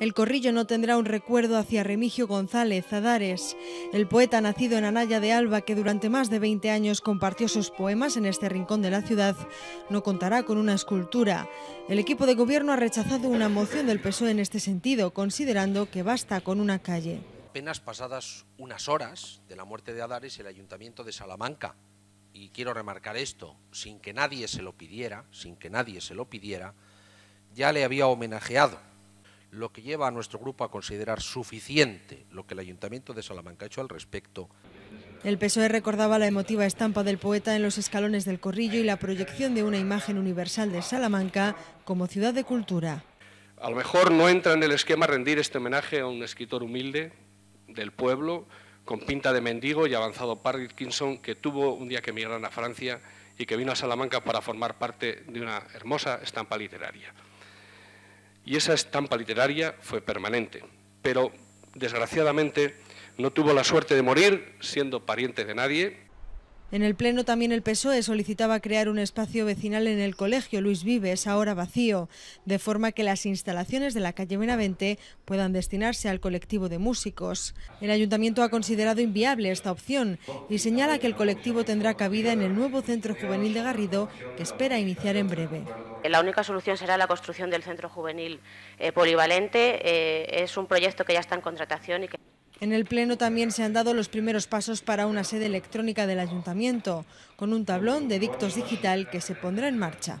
El corrillo no tendrá un recuerdo hacia Remigio González Adares, el poeta nacido en Anaya de Alba que durante más de 20 años compartió sus poemas en este rincón de la ciudad, no contará con una escultura. El equipo de gobierno ha rechazado una moción del PSOE en este sentido, considerando que basta con una calle. Apenas pasadas unas horas de la muerte de Adares, el Ayuntamiento de Salamanca, y quiero remarcar esto, sin que nadie se lo pidiera, sin que nadie se lo pidiera, ya le había homenajeado lo que lleva a nuestro grupo a considerar suficiente lo que el Ayuntamiento de Salamanca ha hecho al respecto. El PSOE recordaba la emotiva estampa del poeta en los escalones del Corrillo y la proyección de una imagen universal de Salamanca como ciudad de cultura. A lo mejor no entra en el esquema rendir este homenaje a un escritor humilde del pueblo, con pinta de mendigo y avanzado Parkinson, que tuvo un día que emigrar a Francia y que vino a Salamanca para formar parte de una hermosa estampa literaria y esa estampa literaria fue permanente, pero desgraciadamente no tuvo la suerte de morir siendo pariente de nadie en el Pleno también el PSOE solicitaba crear un espacio vecinal en el colegio Luis Vives, ahora vacío, de forma que las instalaciones de la calle Benavente puedan destinarse al colectivo de músicos. El ayuntamiento ha considerado inviable esta opción y señala que el colectivo tendrá cabida en el nuevo centro juvenil de Garrido, que espera iniciar en breve. La única solución será la construcción del centro juvenil eh, polivalente. Eh, es un proyecto que ya está en contratación y que en el Pleno también se han dado los primeros pasos para una sede electrónica del Ayuntamiento, con un tablón de dictos digital que se pondrá en marcha.